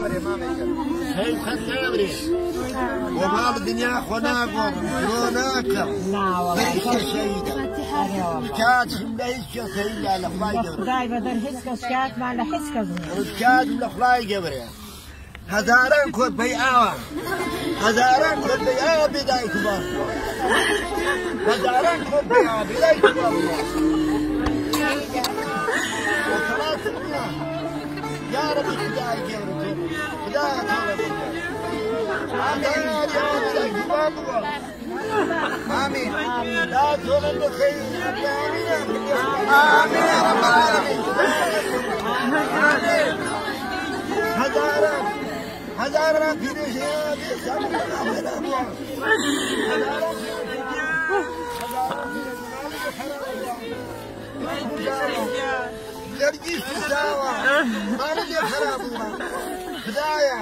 نامري ما هي خد نامري وما الدنيا خناقر هناك. لا والله. ليش شهيدة أيوة والله كاد ليش شهيدة لخلاي قبر خداي بدل حسك شكاك ما له حسك زين كاد لخلاي قبر هزاران كود بيعاوة. هزاران كود بيعاوة بداية كبار. هزاران كود بيعاوة بداية كبار. الله يا رب بداية قبر آمين لا تظن بخير آمين يا رب العالمين آمين هزارا هزارا في بسم نرجس تساوى ما نجي خرابنا بدايه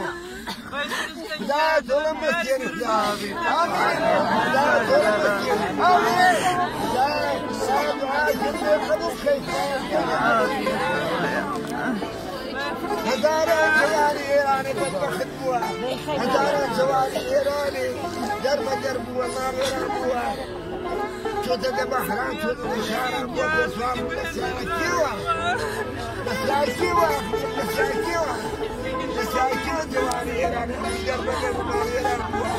لا ظلم مسجد يا آمين لا ظلم مسجد آمين لا صاد عاجل قبل شيطان هزارة جوالي إيراني بدبخ الدواء هزارة جوالي إيراني درب درب وما غير أبوها شوتا بحران شوتا بشارة بوك وسوام مساكيوة مساكيوة مساكيوة مساكيوة جوالي إيراني درب درب ما غير أبوها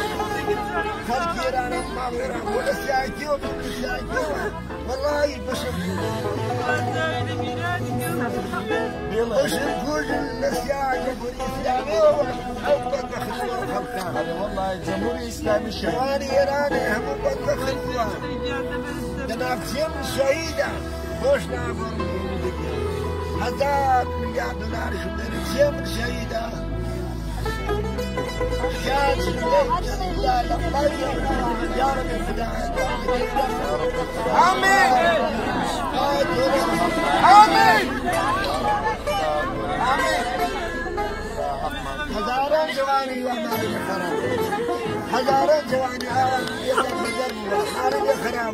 خلق إيراني ما غير أبوها مساكيوة مساكيوة والله بشر بشر كل النسيان الإسلامي وحبك بخلوة خلقها والله الجمهورية الإسلامية الشهيد شوالي إيراني هم بخلوة تنافسين شهيدة خوش نعمر هزار مليار دولار شو تنافسين شهيدة شاد لا لا يا رب الفداء آمين. آمين. آمين. هزاران جواني وما خراب هزاران جواني. عالم يخرب ما خراب ما خراب